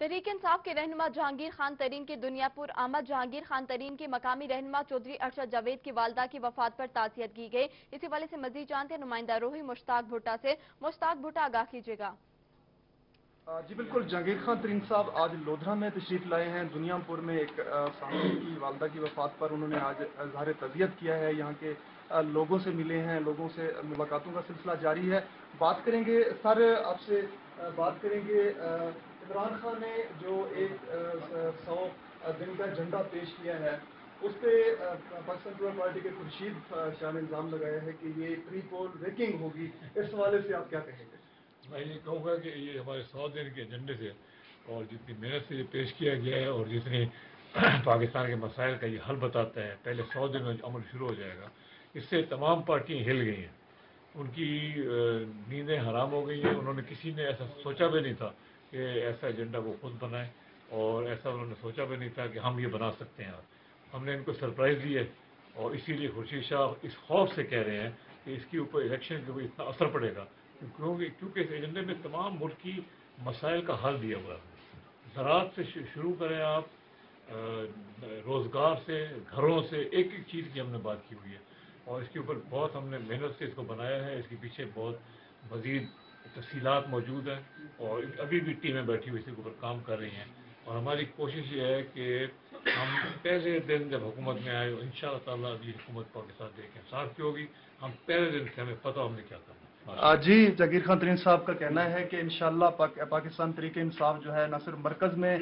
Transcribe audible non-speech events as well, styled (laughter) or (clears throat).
تحریک انصاف کے رہنما جہانگیر خان ترین کی دنیا پور آمد جہانگیر خان ترین کے مقامی رہنما چودھری ارشد جاوید کی والدہ کی وفات پر تعزیت کی گئی۔ اسی والے سے مزید جانتے ہیں نمائندہ روحی مشتاق بھٹا سے۔ مشتاق بھٹا، آگاہ کیجیے گا۔ جی بالکل، جہانگیر خان ترین صاحب آج لودھرا میں تشریف لائے ہیں۔ دنیا پور میں ایک سامنے کی والدہ کی وفات پر انہوں نے آج اظہار طبیعت کیا ہے۔ یہاں کے لوگوں سے ملے ہیں، لوگوں سے ملاقاتوں کا سلسلہ جاری ہے۔ بات کریں گے، سر، آپ سے بات کریں گے عمران خان نے جو ایک سو دن کا جھنڈا پیش کیا ہے، اس پہ پاکستان پیپل پارٹی کے خورشید شاہ نے الزام لگایا ہے کہ یہ پری پول ریکنگ ہوگی۔ اس حوالے سے آپ کیا کہیں گے؟ میں یہ کہوں گا کہ یہ ہمارے سو دن کے ایجنڈے سے اور جتنی محنت سے یہ پیش کیا گیا ہے اور جتنے (clears throat) پاکستان کے مسائل کا یہ حل بتاتا ہے، پہلے سو دن میں عمل شروع ہو جائے گا۔ اس سے تمام پارٹیاں ہل گئی ہیں۔ ان کی نیندیں حرام ہو گئی ہیں۔ انہوں نے کسی نے ایسا سوچا بھی نہیں تھا کہ ایسا ایجنڈا وہ خود بنائے اور ایسا انہوں نے سوچا بھی نہیں تھا کہ ہم یہ بنا سکتے ہیں۔ ہم نے ان کو سرپرائز دی ہے اور اسی لیے خورشید شاہ اس خوف سے کہہ رہے ہیں کہ اس کے اوپر الیکشن کے اوپر اتنا اثر پڑے گا۔ کیونکہ کیونکہ اس ایجنڈے میں تمام ملکی مسائل کا حل دیا ہوا ہے۔ زراعت سے شروع کریں آپ روزگار سے، گھروں سے، ایک ایک چیز کی ہم نے بات کی ہوئی ہے۔ اور اس کے اوپر بہت ہم نے محنت سے اس کو بنایا ہے۔ اس کے پیچھے بہت مزید تفصیلات موجود ہیں اور ابھی بھی ٹیمیں بیٹھی ہوئی اس کے اوپر کام کر رہی ہیں اور ہماری کوشش یہ ہے کہ ہم پہلے دن جب حکومت میں آئے ان شاء اللہ تعالیٰ اگلی حکومت پاکستان دیکھیں صاف کی ہوگی، ہم پہلے دن سے ہمیں پتہ ہم نے کیا کرنا جی جگیر خان ترین صاحب کا کہنا ہے کہ انشاءاللہ پاکستان طریقے انصاف جو ہے، نہ صرف مرکز میں